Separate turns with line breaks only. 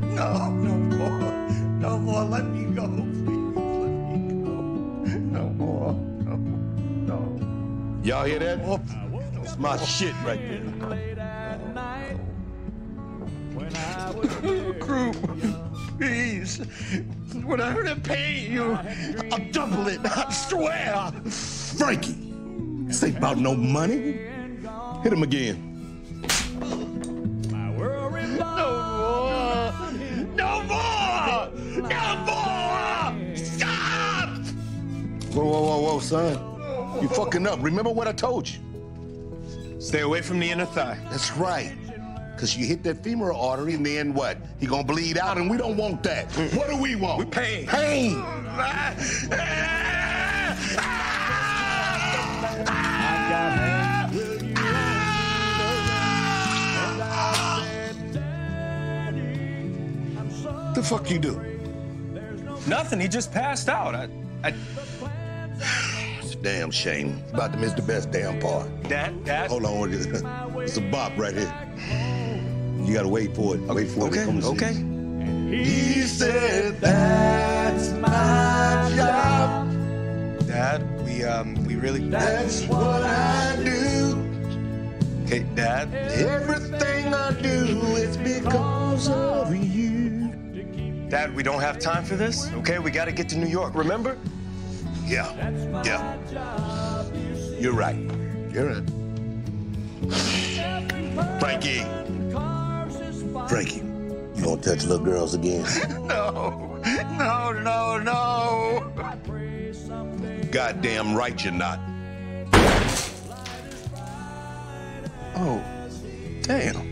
No, no more. No more. Let me go, please. Let me go. No more. No. No.
Y'all hear that? That's my shit right there.
Crew, please. When I heard it paying you, I'll double it. I swear.
Frankie, this ain't about no money. Hit him again. Whoa, whoa, whoa, whoa, son. You fucking up. Remember what I told you?
Stay away from the inner thigh.
That's right. Cause you hit that femoral artery and then what? He gonna bleed out and we don't want that. Mm-hmm. What do we want?
We pain.
Pain. The fuck you do?
Nothing. He just passed out. I, I,
It's a damn shame. About to miss the best damn part.
Dad, Dad.
Hold on, it's a bop right here. You gotta wait for it. Okay. Wait for
okay,
it. See.
okay.
He said that's my job.
Dad, we um, we really.
That's what I do.
Okay, Dad.
Everything I do is because of you.
Dad, we don't have time for this. Okay, we got to get to New York. Remember?
Yeah, yeah. You're right. You're right. Frankie. Frankie, you gonna touch little girls again?
No. No, no, no.
Goddamn right you're not.
Oh, damn.